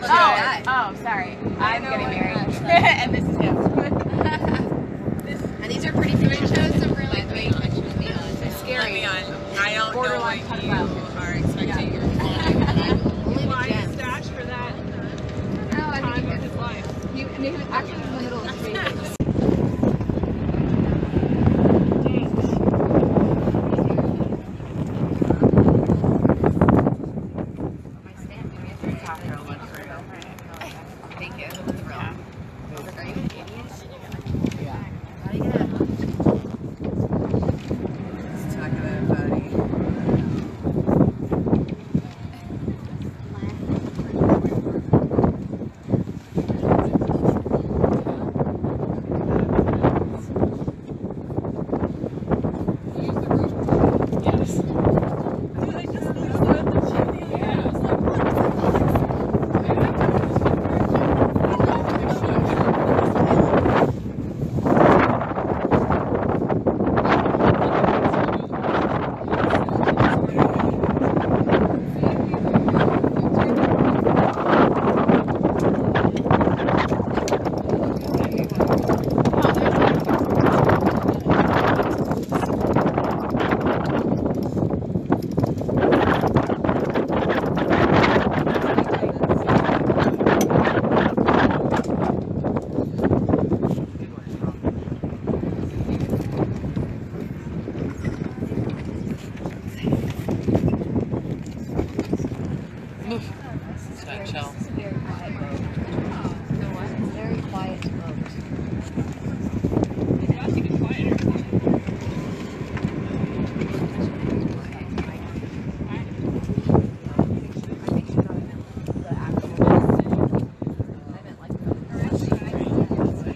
Look Oh, oh, sorry. I I'm getting married. and this is him. And these are pretty pictures. Show some really great pictures. It's scary. I don't know what you are expecting. Only the Why stash for that No, I time think of it's his life? He was actually in the middle of the tree. Thank you. That's real. Are you Canadian? Yeah. How do you get it? Let's talk about buddy. Chill. Very quiet boat. Very quiet boat.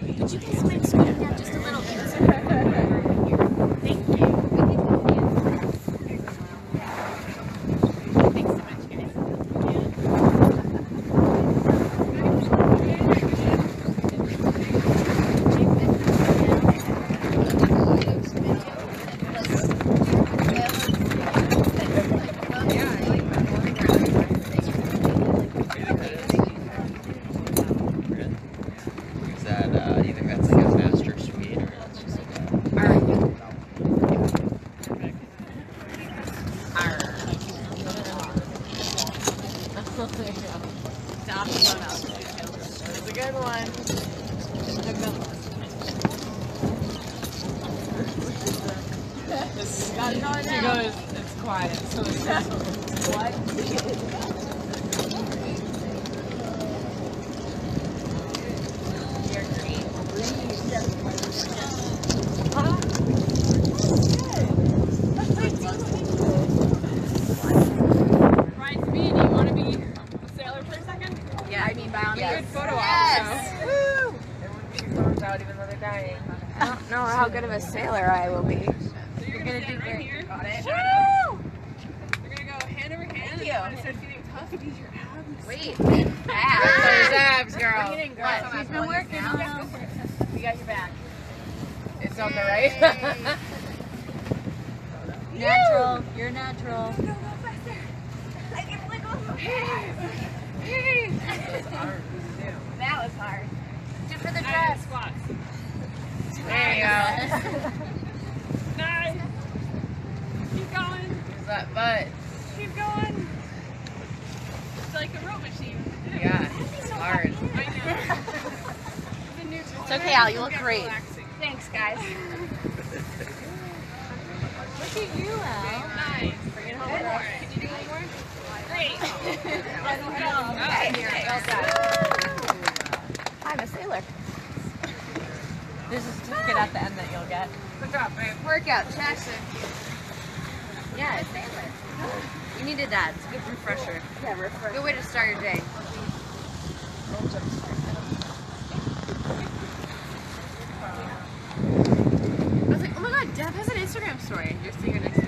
You just a little bit? Thank you. Is that, uh, you think that's like a master suite or that's just like a... It's a good one. She goes, it's quiet. So what? Right, to me, do you want to be a sailor for a second? Yeah, I mean, by all Good means. photo op, Yes. out even though they're dying. I don't know how good of a sailor I will be. so. So you're, gonna gonna, do stand right great. here. Got it. Woo! You're gonna go hand over hand. and you. you. want to start feeling tough against your abs. Wait. There's Ah. abs, girl. What? She's been working on them. We got your back. It's on the right. natural. You're natural. That was hard. Do for the Nice dress. squats. There you go. Nice. Keep going. Use that butt. Keep going. It's like a rope machine. Yeah. It's hard. I know. The new It's okay, Al. You look great. relaxing. Thanks, guys. Look at you, Al. Nice. Bring it home. All right. Can you do one more? Great. Okay. Well done. I'm a sailor. There's a certificate at the end that you'll get. Good job, babe. Workout, check. You needed that. It's a good refresher. Yeah, refresh. Good way to start your day. I was like, oh my god, Deb has an Instagram story. You're seeing her next